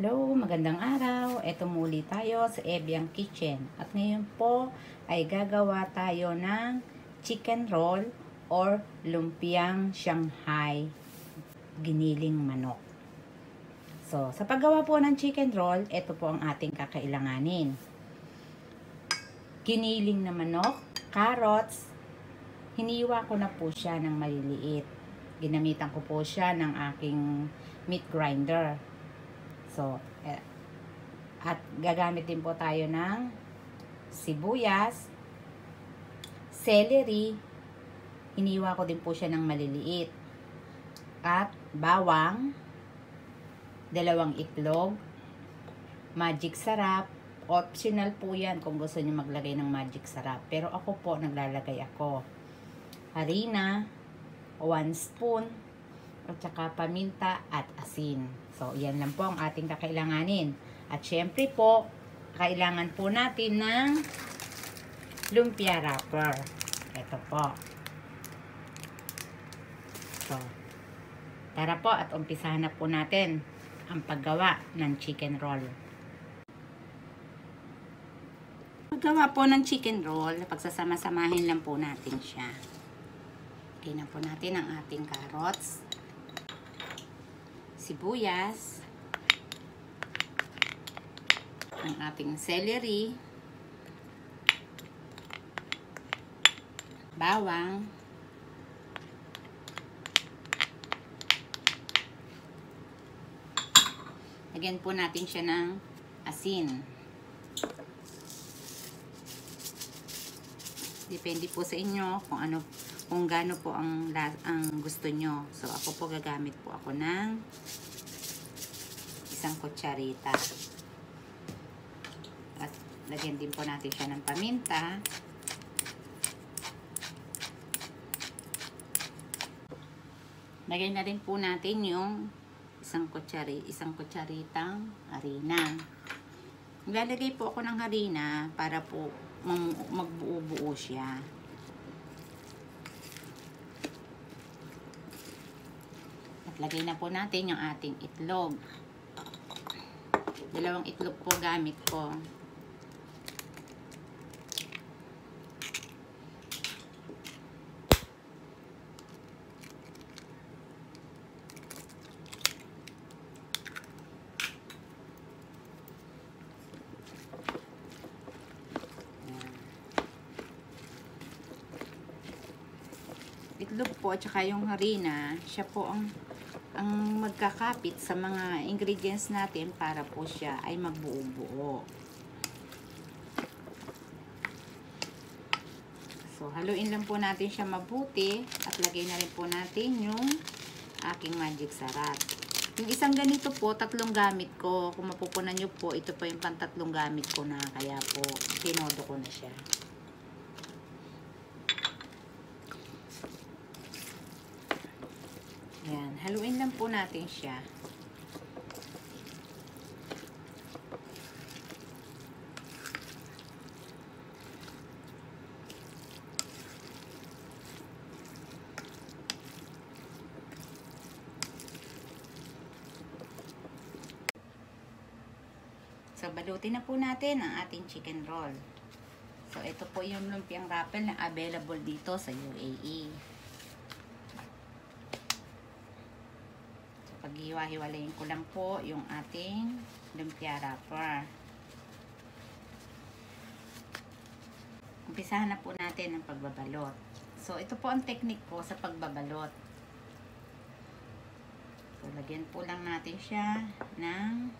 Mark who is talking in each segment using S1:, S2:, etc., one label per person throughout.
S1: Hello, magandang araw. Ito muli tayo sa Ebiang Kitchen. At ngayon po ay gagawa tayo ng chicken roll or lumpiang Shanghai giniling manok. So, sa paggawa po ng chicken roll, ito po ang ating kakailanganin. Giniling na manok, carrots, hiniwa ko na po siya ng maliliit. Ginamitan ko po siya ng aking meat grinder. So, eh, at gagamit din po tayo ng sibuyas, celery, hiniwa ko din po siya ng maliliit, at bawang, dalawang itlog, magic sarap, optional po yan kung gusto niyo maglagay ng magic sarap. Pero ako po, naglalagay ako. Harina, 1 spoon, at saka paminta at asin. So, yan lang po ang ating kakailanganin. At syempre po, kailangan po natin ng lumpia wrapper. Ito po. So, tara po at umpisahan na po natin ang paggawa ng chicken roll. Paggawa po ng chicken roll, pagsasama-samahin lang po natin siya. Tingnan po natin ang ating carrots sibuyas, ang ating celery, bawang, lagyan po natin siya ng asin. Depende po sa inyo kung ano kung gaano po ang, ang gusto nyo. So, ako po gagamit po ako ng isang kutsarita. At lagyan din po natin siya ng paminta. Lagyan na rin po natin yung isang kutsari, isang kutsaritang harina. Maglalagay po ako ng harina para po magbuo-buo siya. Lagay na po natin yung ating itlog. Dalawang itlog po gamit ko. itlog po at saka yung harina, siya po ang ang magkakapit sa mga ingredients natin para po siya ay magbuo-buo. So, haluin lang po natin siya mabuti at lagay na rin po natin yung aking magic sarap. Yung isang ganito po, tatlong gamit ko. Kung mapupunan nyo po, ito po yung pantatlong gamit ko na. Kaya po, tinodo ko na siya. Ayan, haluin lang po natin siya. So, balutin na po natin ang ating chicken roll. So, ito po yung lumpiang wrapper na available dito sa UAE. Paghiwa-hiwalayin ko lang po yung ating lumpia wrapper. Umpisahan na po natin ang pagbabalot. So, ito po ang technique ko sa pagbabalot. So, lagyan po lang natin siya ng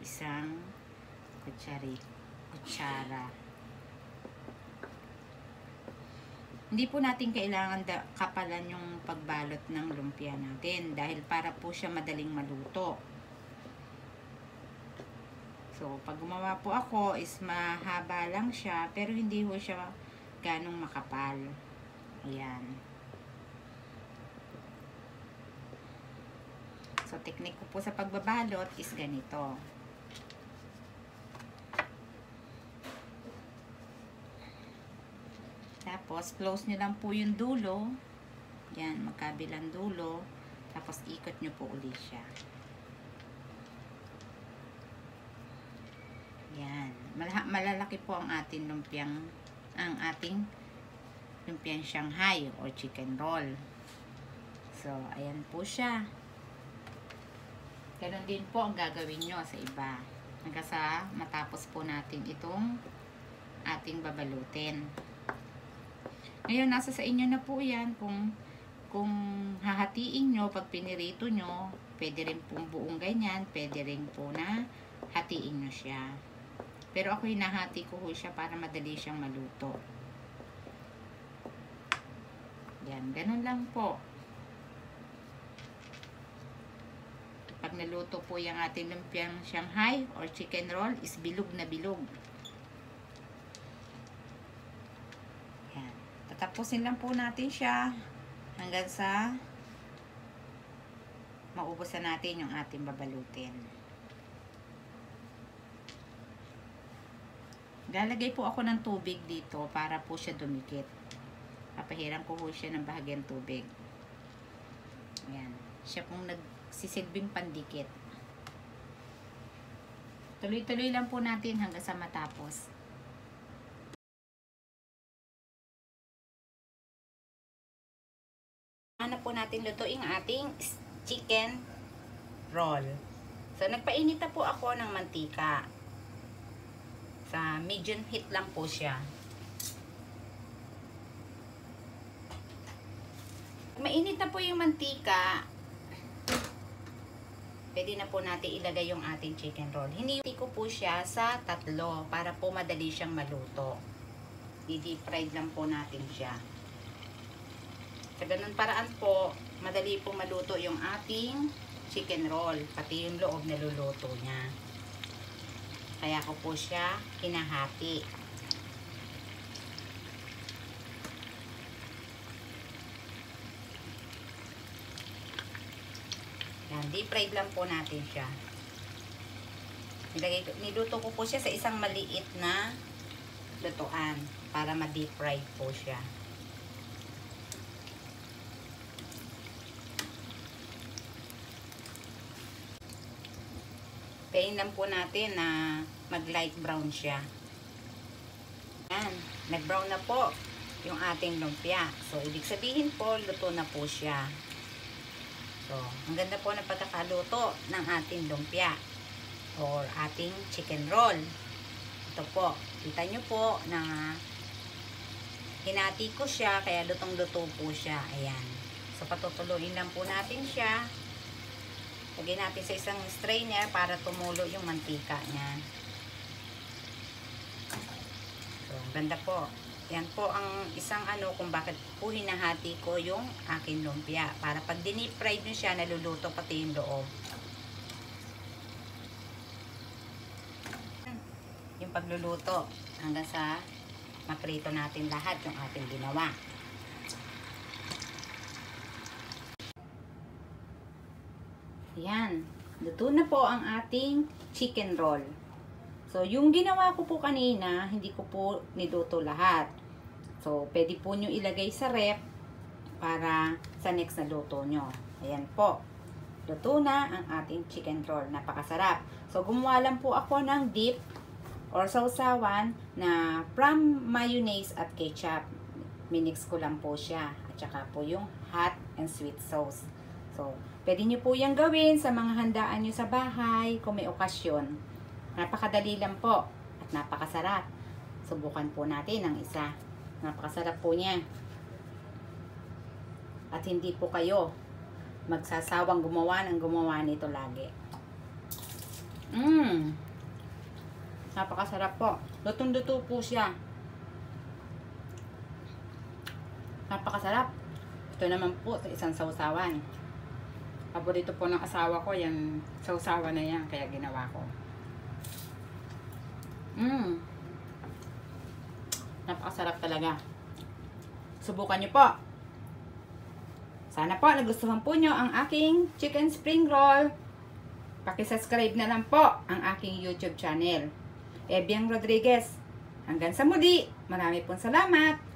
S1: isang kutsari, kutsara. Hindi po natin kailangan da kapalan yung pagbalot ng lumpia natin dahil para po siya madaling maluto. So, pag gumawa po ako is mahaba lang siya pero hindi po siya ganong makapal. Ayan. So, technique ko po sa pagbabalot is ganito. Tapos, close nyo lang po yung dulo. Yan, magkabilang dulo. Tapos ikot nyo po uli siya. Yan. Mal- malalaki po ang ating lumpiang, ang ating lumpiang Shanghai or chicken roll. So, ayan po siya. Ganon din po ang gagawin nyo sa iba. Hanggang sa matapos po natin itong ating babalutin. Ngayon, nasa sa inyo na po yan kung kung hahatiin nyo, pag pinirito nyo, pwede rin pong buong ganyan, pwede rin po na hatiin nyo siya. Pero ako hinahati ko ho siya para madali siyang maluto. Yan, ganun lang po. Pag naluto po yung ating lumpiang Shanghai or chicken roll, is bilog na bilog. Yan. Tatapusin lang po natin siya hanggang sa maubusan natin yung ating babalutin. Galagay po ako ng tubig dito para po siya dumikit. Papahiram ko po siya ng bahagyang tubig. Ayan. Siya pong nagsisilbing pandikit. Tuloy-tuloy lang po natin hanggang sa matapos. Natin lutuin ang ating chicken roll. So, nagpainita po ako ng mantika. Sa medium heat lang po siya. Mainit na po yung mantika. Pwede na po natin ilagay yung ating chicken roll. Hindi ko po siya sa tatlo para po madali siyang maluto. I-deep fried lang po natin siya. Sa ganun paraan po, madali po maluto yung ating chicken roll. Pati yung loob naluluto niya. Kaya ko po siya hinahati. Yan, deep fried lang po natin siya. Nilagay, niluto ko po siya sa isang maliit na lutuan para ma-deep fried po siya. Pain lang po natin na mag light brown siya. Yan. Nag-brown na po yung ating lumpia. So, ibig sabihin po, luto na po siya. So, ang ganda po ng pagkakaluto ng ating lumpia or ating chicken roll. Ito po. Kita nyo po na hinati ko siya kaya lutong-luto po siya. Ayan. So, patutuloyin lang po natin siya. Lagyan natin sa isang strainer para tumulo yung mantika niya. So, ganda po. Yan po ang isang ano kung bakit po hinahati ko yung aking lumpia. Para pag dinip-fried nyo siya, naluluto pati yung loob. Yung pagluluto hanggang sa maprito natin lahat yung ating ginawa. Yan. Luto na po ang ating chicken roll. So, yung ginawa ko po kanina, hindi ko po niluto lahat. So, pwede po nyo ilagay sa rep para sa next na luto nyo. Ayan po. Luto na ang ating chicken roll. Napakasarap. So, gumawa lang po ako ng dip or sausawan na from mayonnaise at ketchup. Minix ko lang po siya. At saka po yung hot and sweet sauce. So, pwede nyo po yung gawin sa mga handaan nyo sa bahay kung may okasyon. Napakadali lang po at napakasarap. Subukan po natin ang isa. Napakasarap po niya. At hindi po kayo magsasawang gumawa ng gumawa nito lagi. Mmm. Napakasarap po. Lutong-luto po siya. Napakasarap. Ito naman po sa isang sausawan. Paborito po ng asawa ko yung sausawan na yan. Kaya ginawa ko. Mmm. Napakasarap talaga. Subukan nyo po. Sana po nagustuhan po nyo ang aking chicken spring roll. Pakisubscribe na lang po ang aking YouTube channel. Ebiang Rodriguez. Hanggang sa muli. Marami pong salamat.